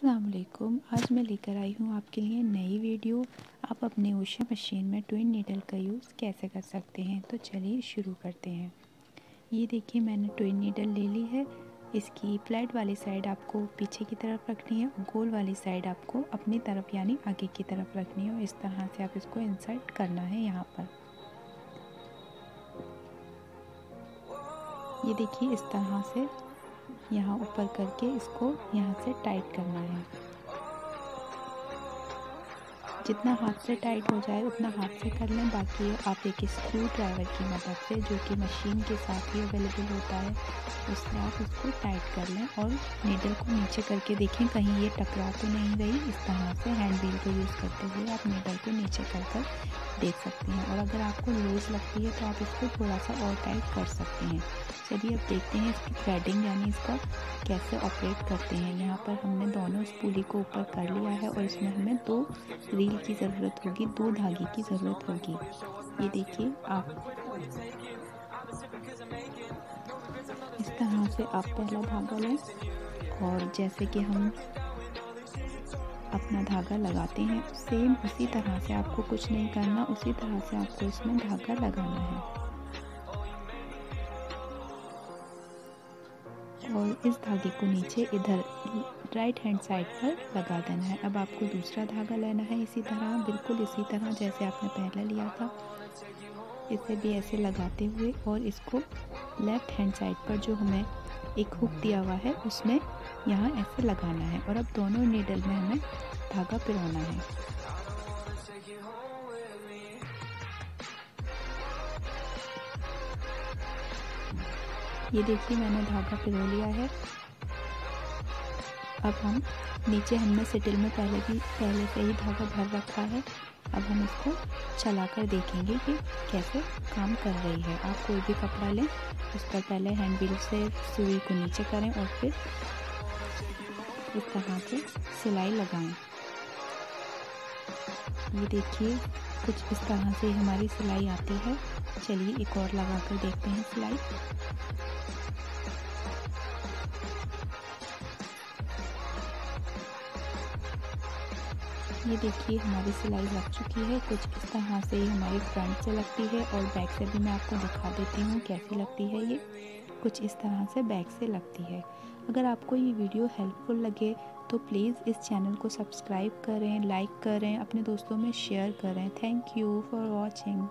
अस्सलाम वालेकुम। आज मैं लेकर आई हूँ आपके लिए नई वीडियो। आप अपने उषा मशीन में ट्विन नीडल का यूज़ कैसे कर सकते हैं? तो चलिए शुरू करते हैं। ये देखिए, मैंने ट्विन नीडल ले ली है। इसकी फ्लैट वाली साइड आपको पीछे की तरफ़ रखनी है और गोल वाली साइड आपको अपनी तरफ़, यानी आगे की तरफ़ रखनी है। और इस तरह से आप इसको इंसर्ट करना है यहाँ पर। ये देखिए, इस तरह से यहाँ ऊपर करके इसको यहाँ से टाइट करना है। जितना हाथ से टाइट हो जाए, उतना हाथ से कर लें। बाकी आप एक स्क्रू ड्राइवर की मदद से, जो कि मशीन के साथ ही अवेलेबल होता है, उससे आप इसको टाइट कर लें और नीडल को नीचे करके देखें। कहीं ये टकरा तो नहीं रही, इस तरह से हैंड व्हील को यूज़ करते हुए आप नीडल को नीचे कर कर देख सकते हैं। और अगर आपको लूज़ लगती है तो आप इसको थोड़ा सा और टाइट कर सकते हैं। चलिए अब देखते हैं इसकी थ्रेडिंग यानी इसका कैसे ऑपरेट करते हैं। यहाँ पर हमने दोनों स्पूली को ऊपर कर लिया है और इसमें हमें दो रील की ज़रूरत होगी, दो धागे की ज़रूरत होगी। ये देखिए आप। इस तरह से आप पहला धागा लें और जैसे कि हम अपना धागा लगाते हैं सेम उसी तरह से आपको कुछ नहीं करना, उसी तरह से आपको इसमें धागा लगाना है। और इस धागे को नीचे इधर राइट हैंड साइड पर लगा देना है। अब आपको दूसरा धागा लेना है इसी तरह, बिल्कुल इसी तरह जैसे आपने पहला लिया था। इसे भी ऐसे लगाते हुए और इसको लेफ़्ट हैंड साइड पर जो हमें एक हुक दिया हुआ है, उसमें यहाँ ऐसे लगाना है। और अब दोनों नीडल में हमें धागा पिरोना है। ये देखिए, मैंने धागा पिरो लिया है। अब हम नीचे हमने सिटिल में पहले भी, पहले से ही धागा भर रखा है। अब हम इसको चलाकर देखेंगे कि कैसे काम कर रही है। आप कोई भी कपड़ा लें, उस पर पहले हैंड व्हील से सुई को नीचे करें और फिर इस तरह से सिलाई लगाएँ। ये देखिए, कुछ इस तरह से हमारी सिलाई आती है। चलिए एक और लगा कर देखते हैं सिलाई। ये देखिए, हमारी सिलाई लग चुकी है। कुछ इस तरह से ही हमारी फ्रंट से लगती है और बैक से भी मैं आपको दिखा देती हूँ कैसी लगती है ये। कुछ इस तरह से बैक से लगती है। अगर आपको ये वीडियो हेल्पफुल लगे तो प्लीज़ इस चैनल को सब्सक्राइब करें लाइक करें, अपने दोस्तों में शेयर करें। Thank you for watching